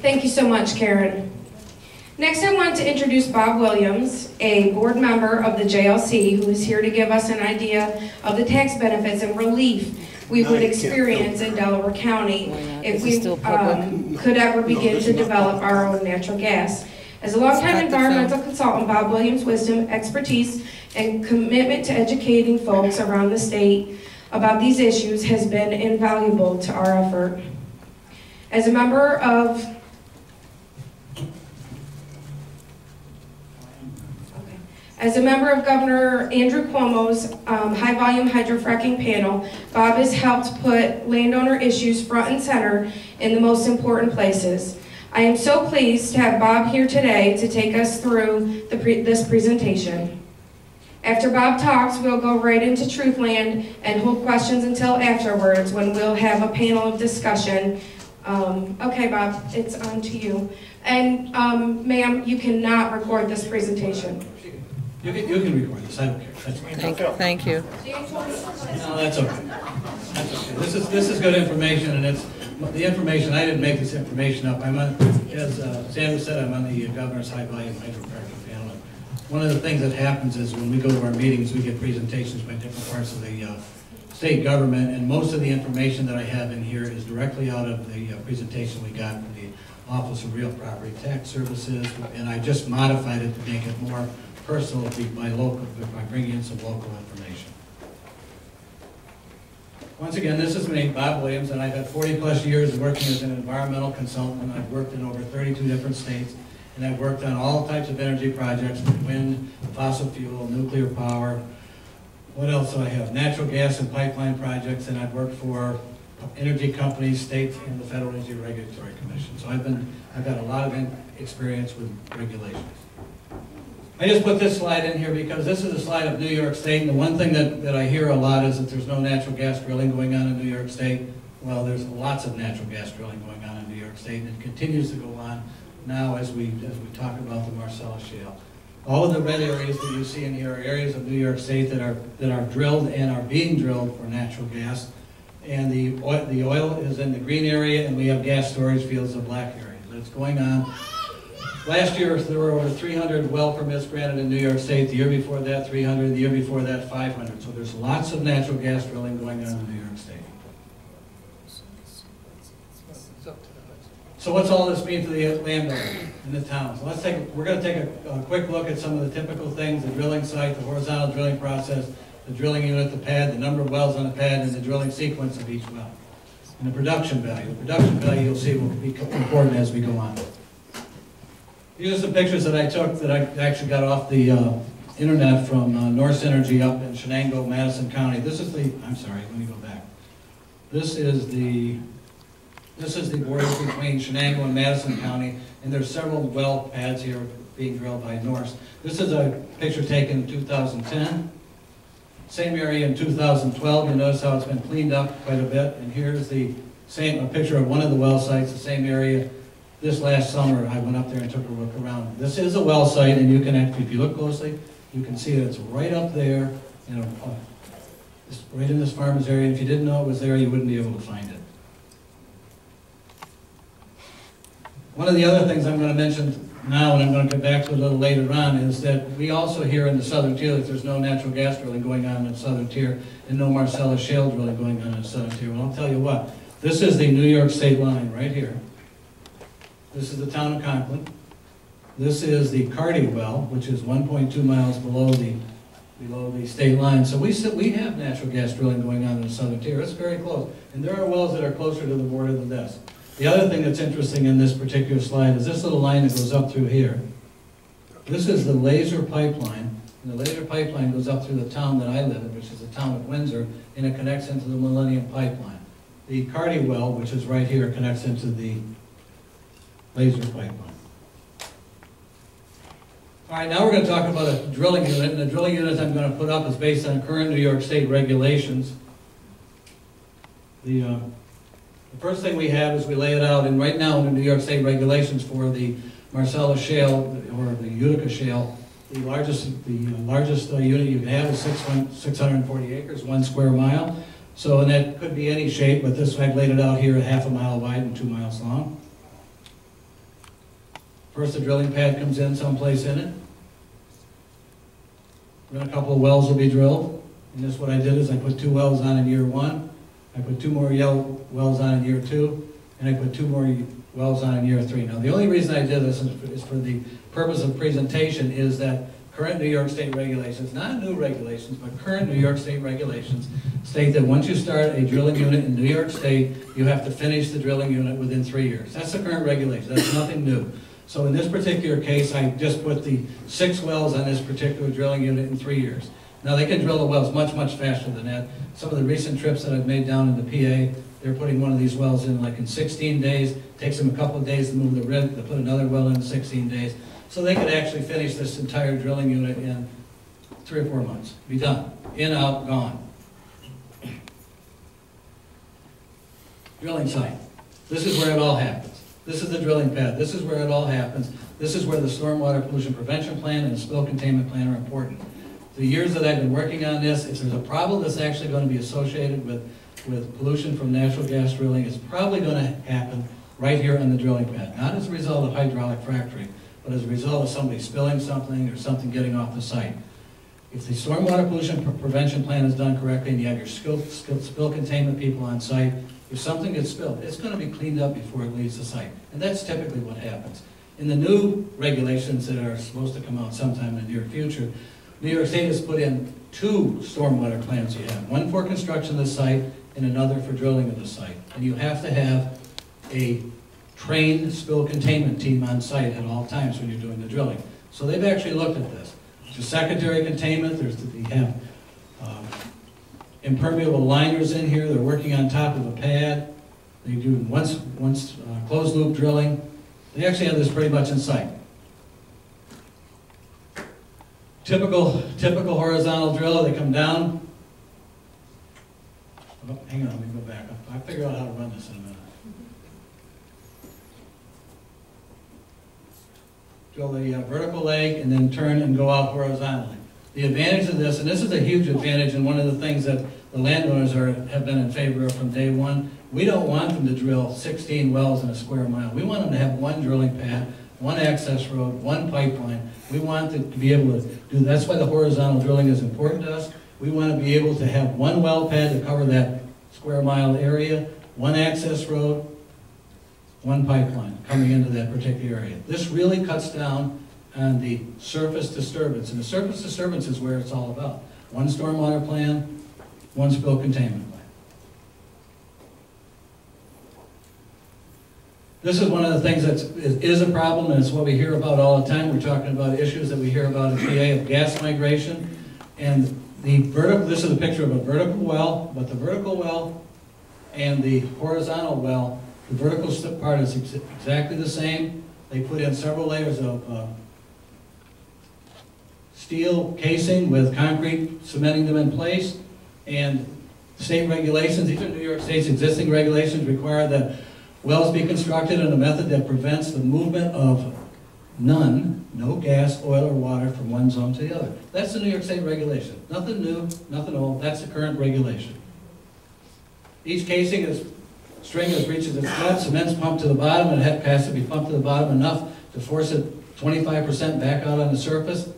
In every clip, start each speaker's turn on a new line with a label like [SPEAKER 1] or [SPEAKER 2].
[SPEAKER 1] Thank you so much, Karen. Next, I want to introduce Bob Williams, a board member of the JLC, who is here to give us an idea of the tax benefits and relief we would experience in Delaware County if we um, could ever begin to develop our own natural gas. As a longtime environmental consultant, Bob Williams' wisdom, expertise, and commitment to educating folks around the state about these issues has been invaluable to our effort. As a member of As a member of Governor Andrew Cuomo's um, high-volume hydrofracking panel, Bob has helped put landowner issues front and center in the most important places. I am so pleased to have Bob here today to take us through pre this presentation. After Bob talks, we'll go right into Truthland and hold questions until afterwards when we'll have a panel of discussion. Um, okay, Bob, it's on to you. And um, ma'am, you cannot record this presentation.
[SPEAKER 2] You can, you can record this, I don't care. That's fine.
[SPEAKER 3] Thank, thank you.
[SPEAKER 2] No, that's okay. That's okay. This is, this is good information, and it's, the information, I didn't make this information up. I'm on, as uh, Sandra said, I'm on the governor's high volume hydrocarbon panel. One of the things that happens is when we go to our meetings, we get presentations by different parts of the uh, state government, and most of the information that I have in here is directly out of the uh, presentation we got from the Office of Real Property Tax Services, and I just modified it to make it more personal by local, by bringing in some local information. Once again, this is me, Bob Williams, and I've had 40 plus years of working as an environmental consultant. I've worked in over 32 different states, and I've worked on all types of energy projects, wind, fossil fuel, nuclear power. What else do I have? Natural gas and pipeline projects, and I've worked for energy companies, state, and the Federal Energy Regulatory Commission. So I've been, I've got a lot of experience with regulations. I just put this slide in here because this is a slide of New York State, and the one thing that, that I hear a lot is that there's no natural gas drilling going on in New York State. Well, there's lots of natural gas drilling going on in New York State, and it continues to go on now as we, as we talk about the Marcellus Shale. All of the red areas that you see in here are areas of New York State that are, that are drilled and are being drilled for natural gas. And the oil, the oil is in the green area, and we have gas storage fields of black areas. That's going on Last year, there were over 300 well permits granted in New York State. The year before that, 300. The year before that, 500. So there's lots of natural gas drilling going on in New York State. So what's all this mean to the landowner in the towns? Let's take, we're going to take a, a, quick look at some of the typical things, the drilling site, the horizontal drilling process, the drilling unit, the pad, the number of wells on the pad, and the drilling sequence of each well. And the production value. The production value you'll see will be important as we go on. These are some pictures that I took that I actually got off the uh, internet from uh, Norse Energy up in Chenango, Madison County. This is the, I'm sorry, let me go back. This is the, this is the border between Chenango and Madison County, and there's several well pads here being drilled by Norse. This is a picture taken in 2010. Same area in 2012. You'll notice how it's been cleaned up quite a bit. And here's the same a picture of one of the well sites, the same area this last summer, I went up there and took a look around. This is a well site, and you can actually, if you look closely, you can see that it's right up there, you know, uh, right in this farmer's area. If you didn't know it was there, you wouldn't be able to find it. One of the other things I'm going to mention now, and I'm going to get back to a little later on, is that we also hear in the southern tier that there's no natural gas drilling going on in the southern tier and no Marcellus shale drilling going on in the southern tier. Well, I'll tell you what, this is the New York state line right here. This is the town of Conklin. This is the Carty well, which is 1.2 miles below the below the state line. So we we have natural gas drilling going on in the southern tier. It's very close. And there are wells that are closer to the border than this. The other thing that's interesting in this particular slide is this little line that goes up through here. This is the laser pipeline. And the laser pipeline goes up through the town that I live in, which is the town of Windsor, and it connects into the Millennium Pipeline. The Carty well, which is right here, connects into the laser pipeline. All right, now we're going to talk about a drilling unit, and the drilling unit I'm going to put up is based on current New York State regulations. The, uh, the first thing we have is we lay it out, and right now in the New York State regulations for the Marcellus Shale, or the Utica Shale, the largest, the largest uh, unit you can have is 640 acres, one square mile. So, and that could be any shape, but this, I've laid it out here, half a mile wide and two miles long. First, the drilling pad comes in someplace in it. Then a couple of wells will be drilled. And this, what I did is I put two wells on in year one. I put two more wells on in year two. And I put two more wells on in year three. Now, the only reason I did this is for the purpose of presentation is that current New York State regulations, not new regulations, but current New York State regulations, state that once you start a drilling unit in New York State, you have to finish the drilling unit within three years. That's the current regulation, that's nothing new. So in this particular case, I just put the six wells on this particular drilling unit in three years. Now, they can drill the wells much, much faster than that. Some of the recent trips that I've made down in the PA, they're putting one of these wells in like in 16 days. Takes them a couple of days to move the rig, to put another well in 16 days. So they could actually finish this entire drilling unit in three or four months. Be done. In, out, gone. Drilling site. This is where it all happens. This is the drilling pad. This is where it all happens. This is where the stormwater pollution prevention plan and the spill containment plan are important. The years that I've been working on this, if there's a problem that's actually going to be associated with, with pollution from natural gas drilling, it's probably going to happen right here on the drilling pad. Not as a result of hydraulic fracturing, but as a result of somebody spilling something or something getting off the site. If the stormwater pollution pre- prevention plan is done correctly and you have your spill spill containment people on site, if something gets spilled, it's gonna be cleaned up before it leaves the site. And that's typically what happens. In the new regulations that are supposed to come out sometime in the near future, New York State has put in two stormwater plans you have, one for construction of the site and another for drilling of the site. And you have to have a trained spill containment team on site at all times when you're doing the drilling. So they've actually looked at this. There's secondary containment, there's, they have um, impermeable liners in here, they're working on top of a pad. They do once, once uh, closed loop drilling. They actually have this pretty much in sight. Typical, typical horizontal drill, they come down. Oh, hang on, let me go back. I'll- I'll figure out how to run this in a minute. Drill the uh, vertical leg and then turn and go out horizontally. The advantage of this, and this is a huge advantage, and one of the things that the landowners are, have been in favor of from day one, we don't want them to drill 16 wells in a square mile. We want them to have one drilling pad, one access road, one pipeline. We want to be able to do, that's why the horizontal drilling is important to us. We want to be able to have one well pad to cover that square mile area, one access road, one pipeline coming into that particular area. This really cuts down on the surface disturbance, and the surface disturbance is where it's all about. One stormwater plan, one spill containment plan. This is one of the things that is a problem, and it's what we hear about all the time. We're talking about issues that we hear about in PA of gas migration. And the vertical, this is a picture of a vertical well, but the vertical well and the horizontal well, the vertical part is ex- exactly the same. They put in several layers of uh, steel casing with concrete cementing them in place. And state regulations, these are New York State's existing regulations, require that wells be constructed in a method that prevents the movement of none, no gas, oil, or water from one zone to the other. That's the New York State regulation. Nothing new, nothing old, that's the current regulation. Each casing is, string is reaches its depth, cement's pumped to the bottom, and it has to be pumped to the bottom enough to force it twenty-five percent back out on the surface,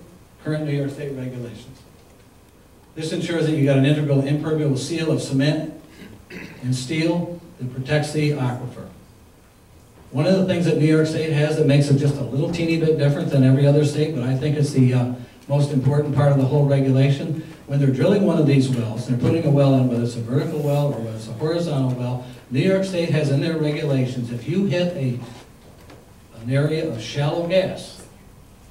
[SPEAKER 2] current New York State regulations. This ensures that you've got an integral impermeable seal of cement and steel that protects the aquifer. One of the things that New York State has that makes it just a little teeny bit different than every other state, but I think it's the uh, most important part of the whole regulation, when they're drilling one of these wells, they're putting a well in, whether it's a vertical well or whether it's a horizontal well, New York State has in their regulations, if you hit a, an area of shallow gas,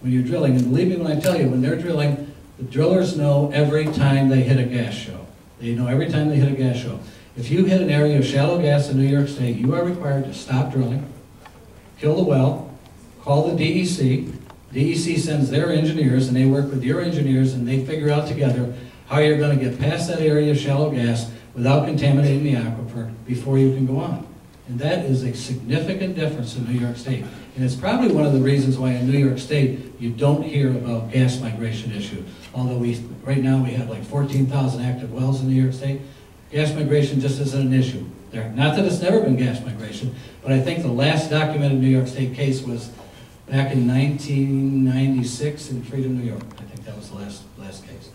[SPEAKER 2] when you're drilling, and believe me when I tell you, when they're drilling, the drillers know every time they hit a gas show. They know every time they hit a gas show. If you hit an area of shallow gas in New York State, you are required to stop drilling, kill the well, call the DEC. DEC sends their engineers, and they work with your engineers, and they figure out together how you're gonna get past that area of shallow gas without contaminating the aquifer before you can go on. And that is a significant difference in New York State. And it's probably one of the reasons why in New York State, you don't hear about gas migration issue. Although we, right now, we have like 14,000 active wells in New York State, gas migration just isn't an issue there. Not that it's never been gas migration, but I think the last documented New York State case was back in 1996 in Freedom, New York. I think that was the last, last case.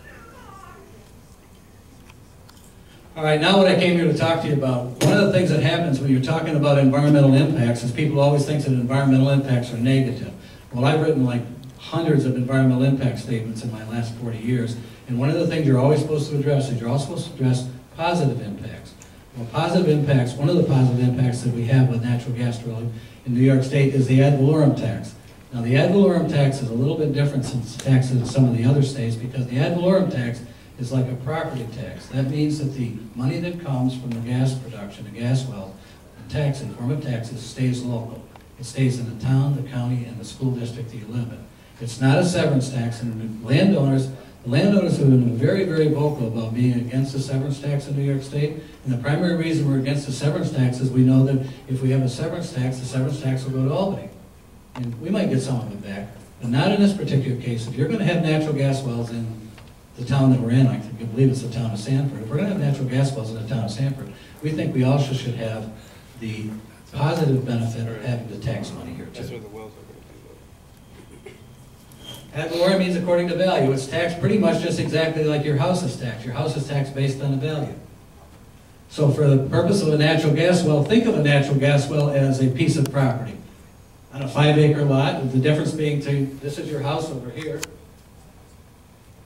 [SPEAKER 2] All right, now what I came here to talk to you about, one of the things that happens when you're talking about environmental impacts is people always think that environmental impacts are negative. Well, I've written like hundreds of environmental impact statements in my last 40 years, and one of the things you're always supposed to address is you're also supposed to address positive impacts. Well, positive impacts, one of the positive impacts that we have with natural gas drilling in New York State is the ad valorem tax. Now, the ad valorem tax is a little bit different since taxes in some of the other states because the ad valorem tax is like a property tax. That means that the money that comes from the gas production, the gas well, the tax in form of taxes stays local. It stays in the town, the county, and the school district that you live in. It's not a severance tax, and landowners, the landowners have been very, very vocal about being against the severance tax in New York State. And the primary reason we're against the severance tax is we know that if we have a severance tax, the severance tax will go to Albany. And we might get some of it back, but not in this particular case. If you're gonna have natural gas wells in the town that we're in, I think, believe it's the town of Sanford, if we're gonna have natural gas wells in the town of Sanford, we think we also should have the positive benefit of having the tax money here
[SPEAKER 3] That's
[SPEAKER 2] too.
[SPEAKER 3] where the wells are gonna
[SPEAKER 2] Ad valorem means according to value. It's taxed pretty much just exactly like your house is taxed. Your house is taxed based on the value. So for the purpose of a natural gas well, think of a natural gas well as a piece of property. On a five acre lot, with the difference being to, this is your house over here.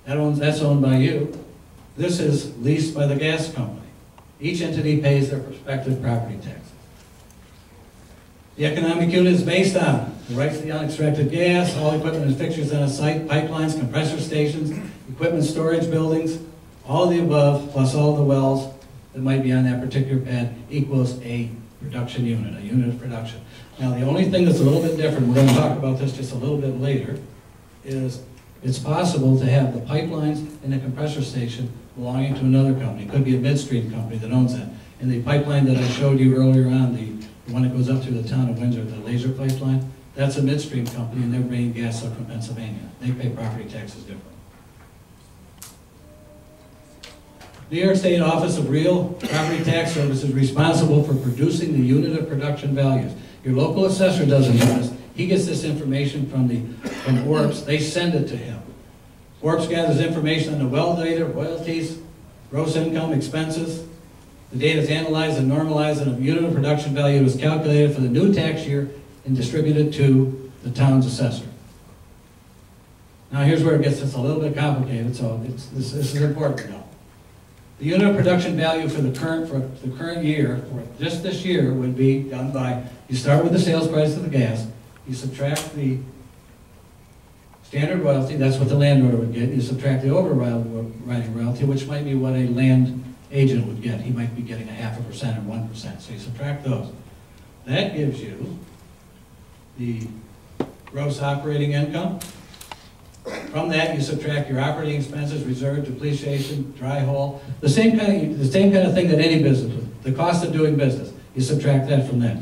[SPEAKER 2] That owns, that's owned by you. This is leased by the gas company. Each entity pays their respective property taxes. The economic unit is based on the rights to the unextracted gas, all equipment and fixtures on a site, pipelines, compressor stations, equipment storage buildings, all the above, plus all the wells that might be on that particular pad equals a production unit, a unit of production. Now, the only thing that's a little bit different, we're gonna talk about this just a little bit later, is it's possible to have the pipelines and the compressor station belonging to another company. It could be a midstream company that owns that. And the pipeline that I showed you earlier on, the the one that goes up through the town of Windsor, the laser pipeline, that's a midstream company, and they're bringing gas up from Pennsylvania. They pay property taxes different. New York State Office of Real Property Tax Service is responsible for producing the unit of production values. Your local assessor doesn't do this. He gets this information from the, from ORPS, they send it to him. ORPS gathers information on the well data, royalties, gross income, expenses, the data is analyzed and normalized, and a unit of production value is calculated for the new tax year and distributed to the town's assessor. Now, here's where it gets just a little bit complicated, so this, this is important to know. The unit of production value for the current, for the current year, or just this year, would be done by, you start with the sales price of the gas, you subtract the standard royalty, that's what the landowner would get, you subtract the overriding royalty, which might be what a land agent would get. He might be getting a half a percent or one percent, so you subtract those. That gives you the gross operating income. From that, you subtract your operating expenses, reserve, depreciation, dry hole, the same kind of, the same kind of thing that any business the cost of doing business. You subtract that from that.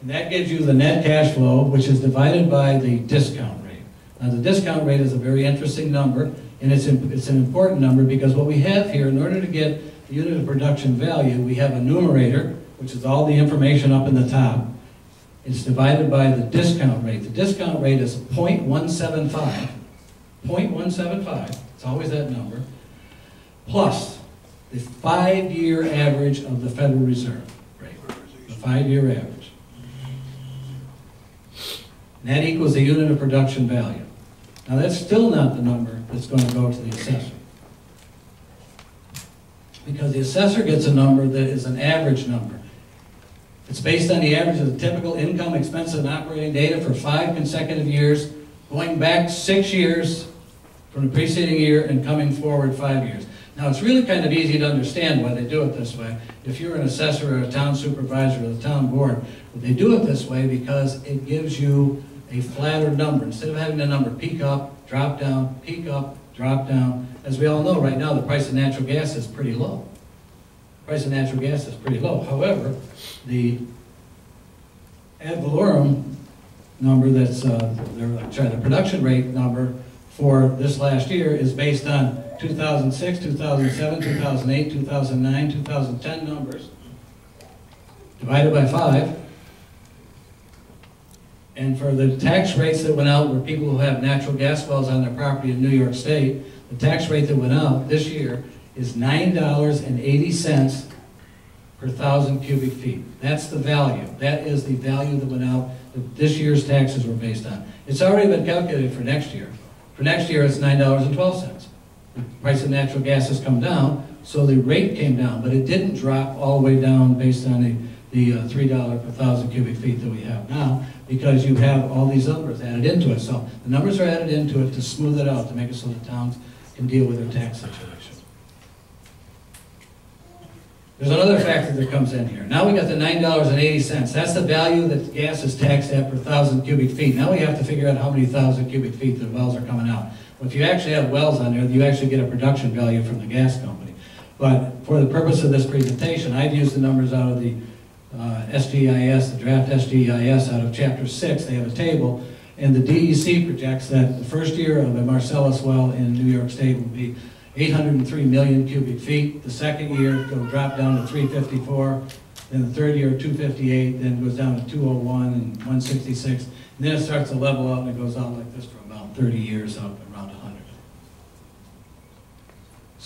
[SPEAKER 2] And that gives you the net cash flow, which is divided by the discount rate. Now, the discount rate is a very interesting number, and it's, it's an important number because what we have here, in order to get the unit of production value, we have a numerator, which is all the information up in the top. It's divided by the discount rate. The discount rate is 0.175. 0.175, it's always that number, plus the five-year average of the Federal Reserve rate, the five-year average. That equals the unit of production value. Now, that's still not the number that's going to go to the assessor. Because the assessor gets a number that is an average number. It's based on the average of the typical income, expense, and operating data for five consecutive years, going back six years from the preceding year and coming forward five years. Now, it's really kind of easy to understand why they do it this way. If you're an assessor or a town supervisor or the town board, they do it this way because it gives you a flatter number. Instead of having the number peak up, drop down, peak up, drop down. As we all know, right now, the price of natural gas is pretty low. The Price of natural gas is pretty low. However, the ad valorem number that's, uh, the, production rate number for this last year is based on 2006, 2007, 2008, 2009, 2010 numbers, divided by five, And for the tax rates that went out where people who have natural gas wells on their property in New York State, the tax rate that went out this year is nine dollars and eighty cents per thousand cubic feet. That's the value. That is the value that went out, that this year's taxes were based on. It's already been calculated for next year. For next year, it's nine dollars and twelve cents. The price of natural gas has come down, so the rate came down, but it didn't drop all the way down based on the, the uh, three dollar per thousand cubic feet that we have now, because you have all these numbers added into it. So the numbers are added into it to smooth it out, to make it so the towns can deal with their tax situation. There's another factor that comes in here. Now we got the nine dollars and eighty cents. That's the value that gas is taxed at per thousand cubic feet. Now we have to figure out how many thousand cubic feet the wells are coming out. If you actually have wells on there, you actually get a production value from the gas company. But for the purpose of this presentation, I've used the numbers out of the uh, SGEIS, the draft SGEIS out of chapter six. They have a table, and the DEC projects that the first year of a Marcellus well in New York State will be 803 million cubic feet. The second year, it'll drop down to 354. Then the third year, 258. Then it goes down to 201 and 166. And then it starts to level out and it goes out like this for about 30 years, up around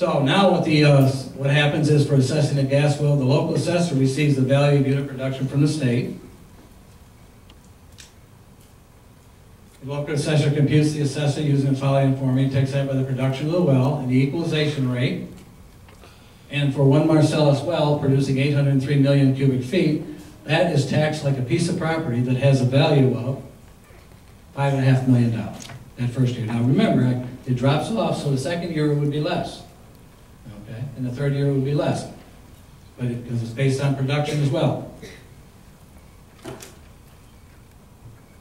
[SPEAKER 2] So now what the uh, what happens is for assessing a gas well, the local assessor receives the value of unit production from the state. The local assessor computes the assessor using the following formula, takes that by the production of the well and the equalization rate. And for one Marcellus well producing 803 million cubic feet, that is taxed like a piece of property that has a value of five and a half million dollars that first year. Now remember, it drops off, so the second year it would be less. Okay, and the third year would be less. But it, because it's based on production as well.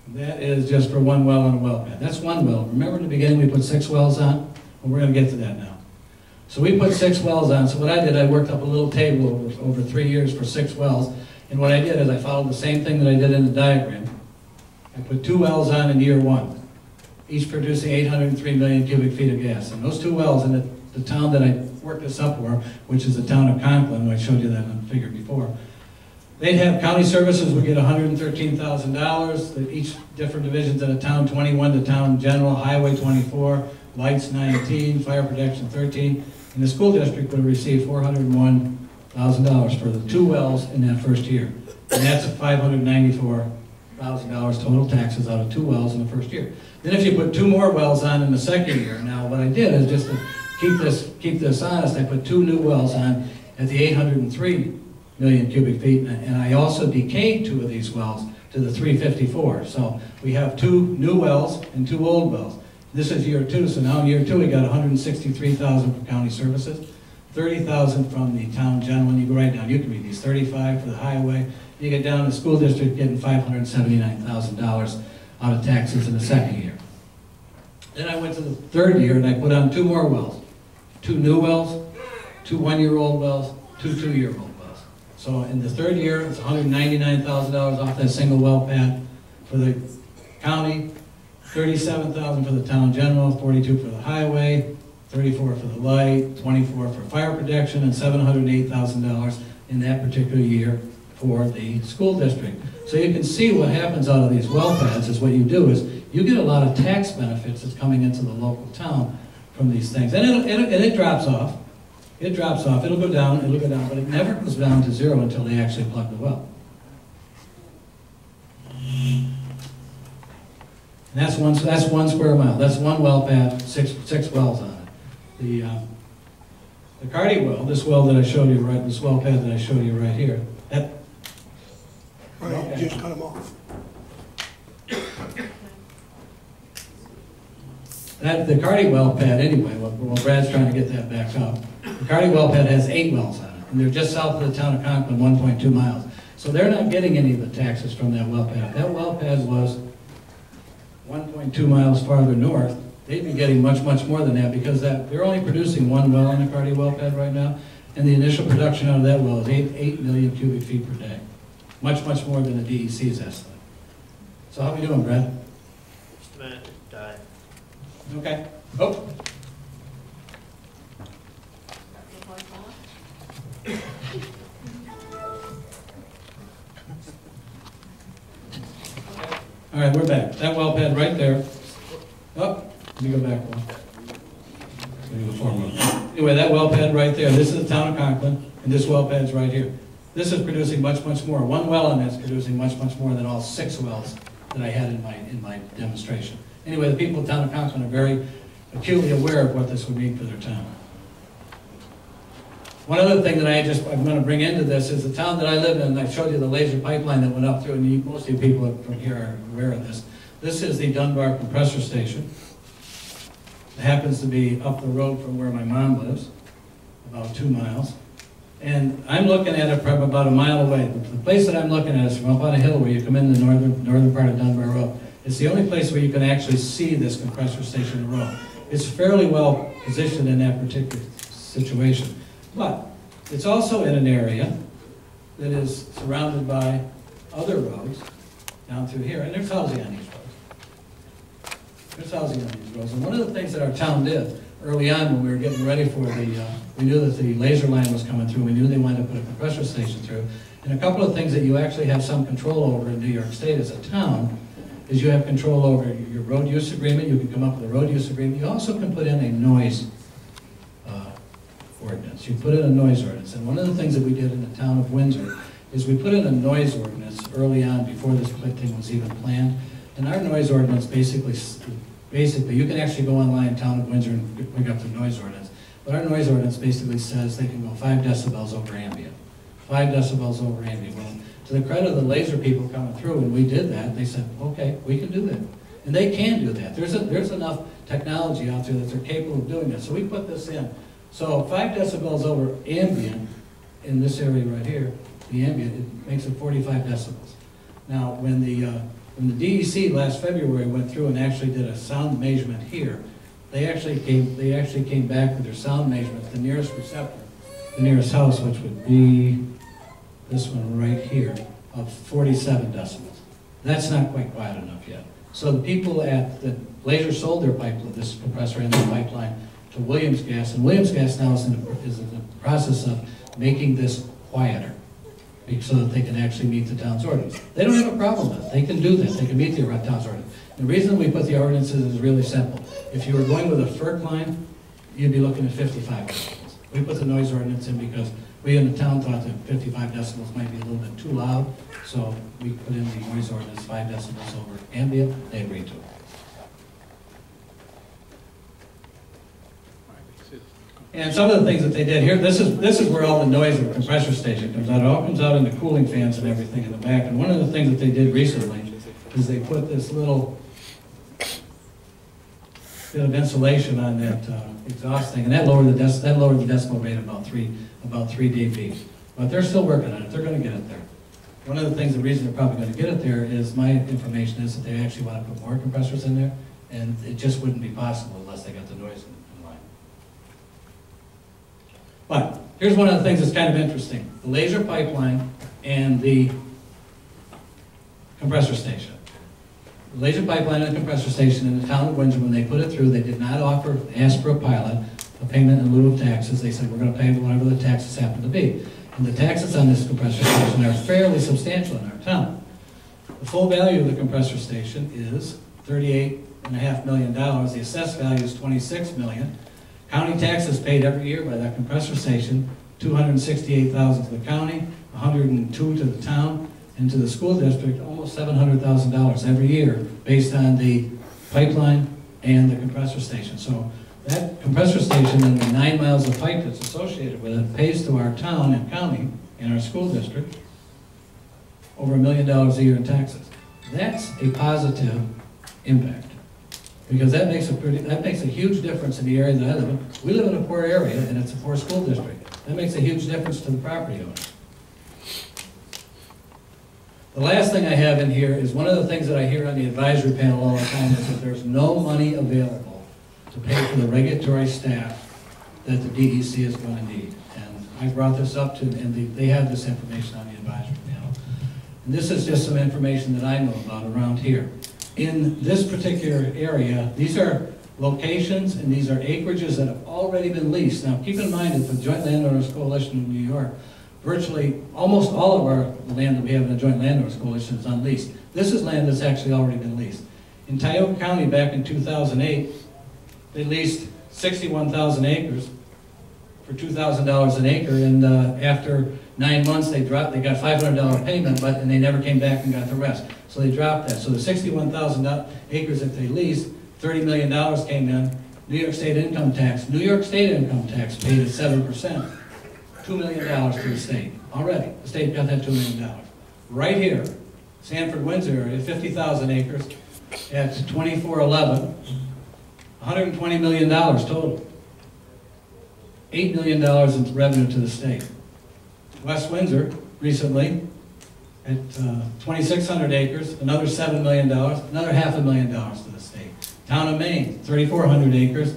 [SPEAKER 2] That is just for one well on a well pad. That's one well. Remember in the beginning we put six wells on? Well, we're gonna get to that now. So we put six wells on. So what I did, I worked up a little table over, over three years for six wells. And what I did is I followed the same thing that I did in the diagram. I put two wells on in year one, each producing 803 million cubic feet of gas. And those two wells in the, the town that I worked this up for, which is the town of Conklin, I showed you that figure before, They'd have county services would get $113,000, that each different divisions in a town, 21 to town general, highway 24, lights 19, fire protection 13, and the school district would receive $401,000 for the two wells in that first year. And that's $594,000 total taxes out of two wells in the first year. Then if you put two more wells on in the second year, now what I did is just keep this, keep this honest, I put two new wells on at the 803 million cubic feet, and I also decayed two of these wells to the 354. So we have two new wells and two old wells. This is year two, so now in year two we got 163,000 for county services, 30,000 from the town general, and you go right down, you can read these, 35 for the highway, you get down to the school district getting $579,000 out of taxes in the second year. Then I went to the third year and I put on two more wells, two new wells, two one-year-old wells, two two-year-old wells. So in the third year, it's $199,000 off that single well pad for the county, 37,000 for the town general, 42 for the highway, 34 for the light, 24 for fire protection, and $708,000 in that particular year for the school district. So you can see what happens out of these well pads is what you do is you get a lot of tax benefits that's coming into the local town from these things. And it, and it drops off. It drops off, it'll go down, it'll go down, but it never goes down to zero until they actually plug the well. And that's one, that's one square mile, that's one well pad, six, six wells on it. The, uh, the Cardi well, this well that I showed you right, this well pad that I showed you right here, that,
[SPEAKER 3] Right,
[SPEAKER 2] Okay.
[SPEAKER 3] just cut them off.
[SPEAKER 2] That, the Cardi well pad anyway, well, Brad's trying to get that back up. The Cardi well pad has eight wells on it, and they're just south of the town of Conklin, one point two miles. So they're not getting any of the taxes from that well pad. That well pad was one point two miles farther north. They'd be getting much, much more than that, because that, they're only producing one well on the Cardi well pad right now, and the initial production out of that well is eight, eight million cubic feet per day. Much, much more than the DEC's estimate. So how are we doing, Brad?
[SPEAKER 4] Just a minute, die.
[SPEAKER 2] Okay. Oh, All right, we're back. That well pad right there. Oh, let me go back one. Me go one. Anyway, that well pad right there, this is the town of Conklin, and this well pad's right here. This is producing much, much more. One well on that's producing much, much more than all six wells that I had in my, in my demonstration. Anyway, the people of the town of Conklin are very acutely aware of what this would mean for their town. One other thing that I just, I'm gonna bring into this is the town that I live in, I showed you the laser pipeline that went up through, and most of you people from here are aware of this. This is the Dunbar compressor station. It happens to be up the road from where my mom lives, about two miles. And I'm looking at it from about a mile away. The place that I'm looking at is from up on a hill where you come in the northern, northern part of Dunbar Road. It's the only place where you can actually see this compressor station in. It's fairly well positioned in that particular situation. But it's also in an area that is surrounded by other roads down through here, and there's housing on these roads. There's housing on these roads, and one of the things that our town did early on when we were getting ready for the, uh, we knew that the laser line was coming through, we knew they wanted to put a compressor station through, and a couple of things that you actually have some control over in New York State as a town is you have control over your road use agreement, you can come up with a road use agreement, you also can put in a noise uh, ordinance, you put in a noise ordinance, and one of the things that we did in the town of Windsor is we put in a noise ordinance early on, before this thing was even planned, and our noise ordinance basically, basically, you can actually go online, town of Windsor, and pick up the noise ordinance, but our noise ordinance basically says they can go five decibels over ambient, five decibels over ambient. Well, to the credit of the laser people coming through, and we did that, they said, okay, we can do that. And they can do that. There's, a, there's enough technology out there that they're capable of doing that. So we put this in. So five decibels over ambient in this area right here, the ambient, it makes it 45 decibels. Now, when the, uh, when the DEC last February went through and actually did a sound measurement here, they actually came, they actually came back with their sound measurements, the nearest receptor, the nearest house, which would be this one right here, of 47 decibels. That's not quite quiet enough yet. So the people at, the Laser sold their pipe, this compressor and their pipeline to Williams Gas, and Williams Gas now is in, the- is in the process of making this quieter, so that they can actually meet the town's ordinance. They don't have a problem with it, they can do that, they can meet the town's ordinance. The reason we put the ordinances is really simple. If you were going with a FERC line, you'd be looking at 55 decibels. We put the noise ordinance in because we in the town thought that 55 decibels might be a little bit too loud, so we put in the noise ordinance, 5 decibels over ambient, they agreed to it. And some of the things that they did here, this is, this is where all the noise of the compressor station comes out. It all comes out in the cooling fans and everything in the back. And one of the things that they did recently is they put this little bit of insulation on that uh, exhaust thing, and that lowered the dec, that lowered the decibel rate about three, about three dB. But they're still working on it, they're gonna get it there. One of the things, the reason they're probably gonna get it there is, my information is that they actually wanna put more compressors in there, and it just wouldn't be possible unless they got the noise in in line. But, here's one of the things that's kind of interesting. The laser pipeline and the compressor station. Laser pipeline and compressor station in the town of Windsor, when they put it through, they did not offer, ask for a pilot, a payment in lieu of taxes. They said, we're gonna pay whatever the taxes happen to be. And the taxes on this compressor station are fairly substantial in our town. The full value of the compressor station is thirty-eight and a half million dollars. The assessed value is 26 million. County taxes paid every year by that compressor station, two hundred and sixty-eight thousand to the county, hundred and two to the town, and to the school district, almost seven hundred thousand dollars every year, based on the pipeline and the compressor station. So that compressor station and the nine miles of pipe that's associated with it pays to our town and county and our school district over a million dollars a year in taxes. That's a positive impact. Because that makes a pretty, that makes a huge difference in the area that I live in. We live in a poor area and it's a poor school district. That makes a huge difference to the property owner. The last thing I have in here is one of the things that I hear on the advisory panel all the time is that there's no money available to pay for the regulatory staff that the DEC is going to need. And I brought this up to, and they, they have this information on the advisory panel. And this is just some information that I know about around here. In this particular area, these are locations and these are acreages that have already been leased. Now, keep in mind that the Joint Landowners Coalition in New York, virtually, almost all of our land that we have in the Joint Landowners Coalition is unleased. This is land that's actually already been leased. In Tioga County, back in 2008, they leased 61,000 acres for $2,000 an acre, and uh, after nine months, they dropped, they got $500 payment, but, and they never came back and got the rest. So they dropped that. So the 61,000 acres that they leased, $30 million came in. New York State income tax, New York State income tax paid at 7%, $2 million to the state. Already, the state got that $2 million. Right here, Sanford Windsor area, 50,000 acres at 2411, $120 million total. $8 million in revenue to the state. West Windsor, recently, at uh, 2,600 acres, another $7 million, another half a million dollars to the state. Town of Maine, 3,400 acres,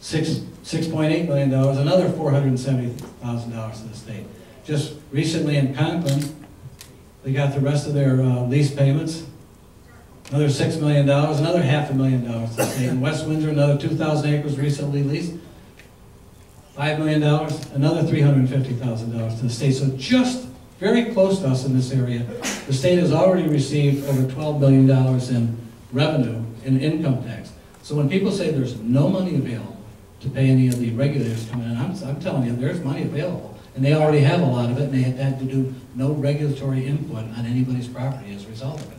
[SPEAKER 2] six $6.8 million, another $470,000 to the state. Just recently in Conklin, they got the rest of their uh, lease payments, another $6 million, another half a million dollars to the state. In West Windsor, another 2,000 acres recently leased, $5 million, another $350,000 to the state. So just very close to us in this area, the state has already received over $12 million in revenue in income tax. So when people say there's no money available to pay any of the regulators coming in, I'm, I'm telling you, there's money available. And they already have a lot of it, and they have had to do no regulatory input on anybody's property as a result of it.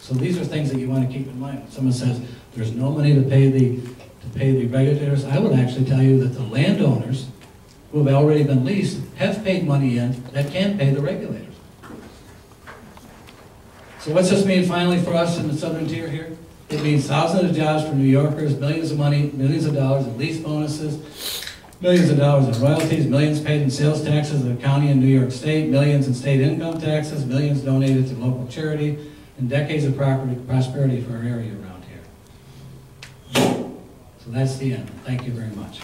[SPEAKER 2] So these are things that you want to keep in mind. When someone says there's no money to pay the, to pay the regulators, I would actually tell you that the landowners who have already been leased have paid money in that can pay the regulators. So what's this mean finally for us in the southern tier here? It means thousands of jobs for New Yorkers, millions of money, millions of dollars in lease bonuses, millions of dollars in royalties, millions paid in sales taxes of the county and New York State, millions in state income taxes, millions donated to local charity, and decades of property, prosperity for our area around here. So that's the end. Thank you very much.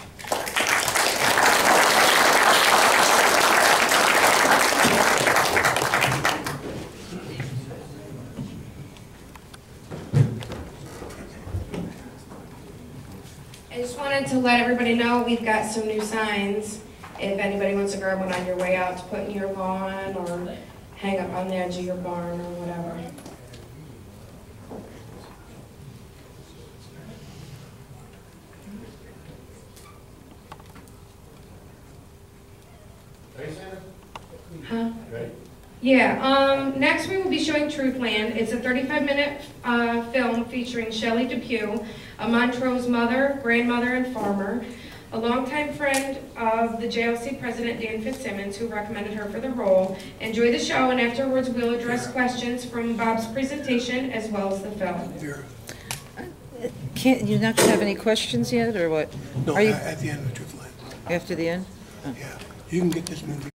[SPEAKER 1] I just wanted to let everybody know, we've got some new signs. If anybody wants to grab one on your way out to put in your lawn or hang up on the edge of your barn or whatever. Huh? Yeah, um, next we will be showing Truthland. It's a 35-minute, uh, film featuring Shelly DePue, a Montrose mother, grandmother, and farmer, a longtime friend of the JLC president, Dan Fitzsimmons, who recommended her for the role. Enjoy the show, and afterwards we'll address questions from Bob's presentation as well as the film.
[SPEAKER 3] Vera,
[SPEAKER 5] Can't, you're not gonna have any questions yet, or what?
[SPEAKER 3] no,
[SPEAKER 5] Are you-
[SPEAKER 3] at the end of the Truthland,
[SPEAKER 5] After the end?
[SPEAKER 3] yeah. You can get this movie